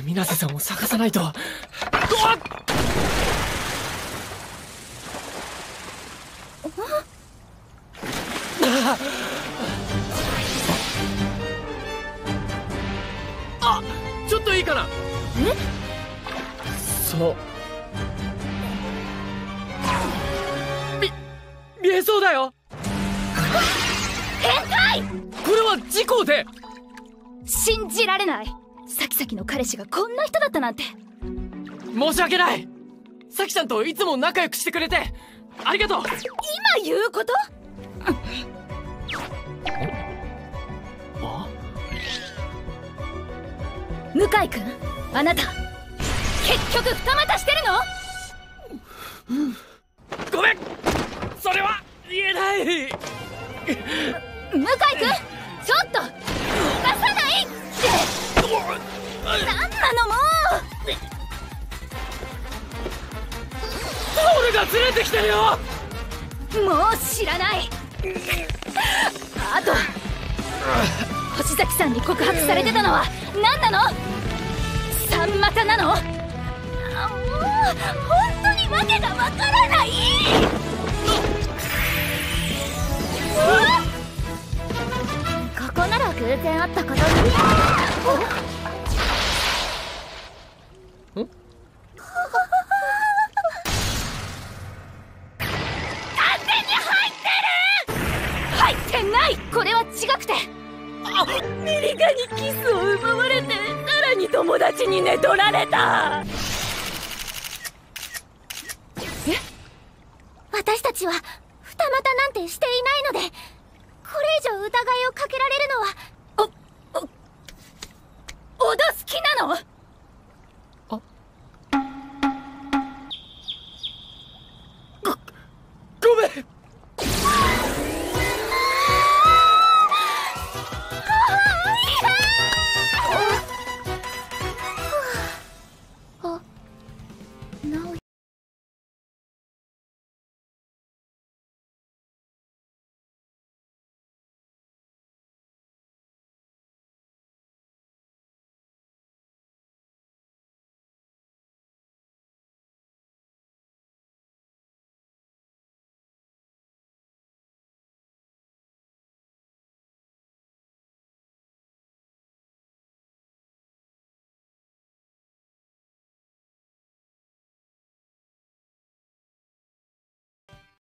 く水瀬さんを探さないと。あちょっといいかな。え？そのみ見えそうだよ。変態これは事故で。信じられないサキサキの彼氏がこんな人だったなんて。申し訳ない。さきちゃんといつも仲良くしてくれてありがとう。今言うこと？あ向井君？あなた？結局二股してるの？ごめん。それは言えない。向井君？ちょっと！出さないって何なのもタオルがずれてきてるよ。もう知らない。あと星崎さんに告白されてたのは何なの？三股なの？もう本当に訳がわからない。ここなら偶然あったこと。にこれは違くて。ミリカにキスを奪われてさらに友達に寝取られた。え？私たちは二股なんてしていないのでこれ以上疑いをかけられるのは。おお脅す気なの？